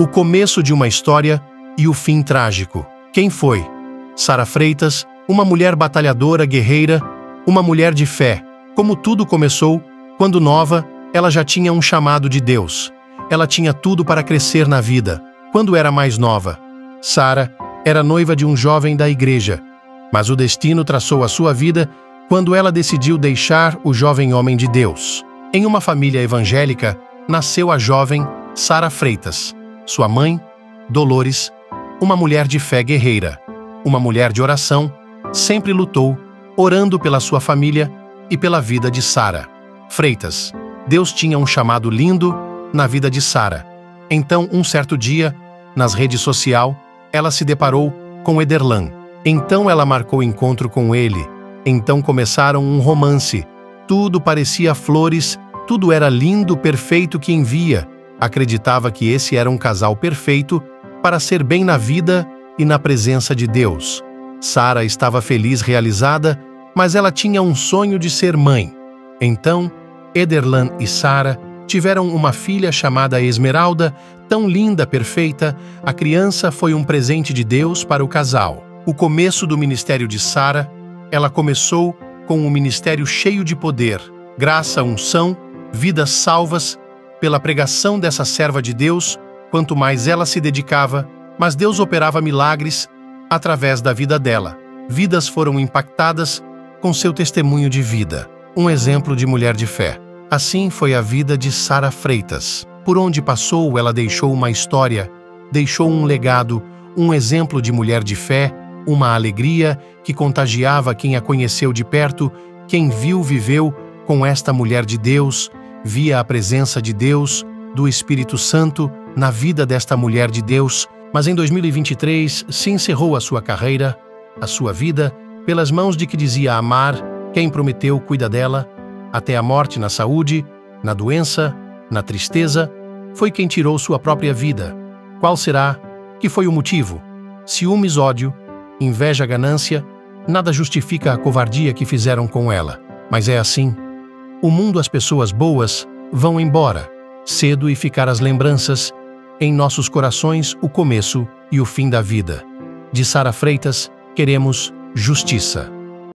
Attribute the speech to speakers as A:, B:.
A: O começo de uma história e o fim trágico. Quem foi? Sara Freitas, uma mulher batalhadora, guerreira, uma mulher de fé. Como tudo começou, quando nova, ela já tinha um chamado de Deus. Ela tinha tudo para crescer na vida. Quando era mais nova, Sara era noiva de um jovem da igreja, mas o destino traçou a sua vida quando ela decidiu deixar o jovem homem de Deus. Em uma família evangélica, nasceu a jovem Sara Freitas. Sua mãe, Dolores, uma mulher de fé guerreira, uma mulher de oração, sempre lutou, orando pela sua família e pela vida de Sara. Freitas, Deus tinha um chamado lindo na vida de Sara. Então, um certo dia, nas redes social, ela se deparou com Ederlan. Então ela marcou encontro com ele. Então começaram um romance. Tudo parecia flores, tudo era lindo, perfeito que envia. Acreditava que esse era um casal perfeito para ser bem na vida e na presença de Deus. Sara estava feliz, realizada, mas ela tinha um sonho de ser mãe. Então, Ederlan e Sara tiveram uma filha chamada Esmeralda, tão linda, perfeita, a criança foi um presente de Deus para o casal. O começo do ministério de Sara, ela começou com um ministério cheio de poder, graça, unção, vidas salvas, pela pregação dessa serva de Deus, quanto mais ela se dedicava, mas Deus operava milagres através da vida dela. Vidas foram impactadas com seu testemunho de vida, um exemplo de mulher de fé. Assim foi a vida de Sara Freitas. Por onde passou, ela deixou uma história, deixou um legado, um exemplo de mulher de fé, uma alegria que contagiava quem a conheceu de perto, quem viu, viveu com esta mulher de Deus, via a presença de Deus, do Espírito Santo na vida desta mulher de Deus, mas em 2023 se encerrou a sua carreira, a sua vida, pelas mãos de que dizia amar, quem prometeu cuida dela, até a morte na saúde, na doença, na tristeza, foi quem tirou sua própria vida. Qual será? Que foi o motivo? Ciúmes, ódio, inveja, ganância, nada justifica a covardia que fizeram com ela. Mas é assim. O mundo, as pessoas boas, vão embora, cedo e ficar as lembranças, em nossos corações, o começo e o fim da vida. De Sara Freitas, queremos justiça.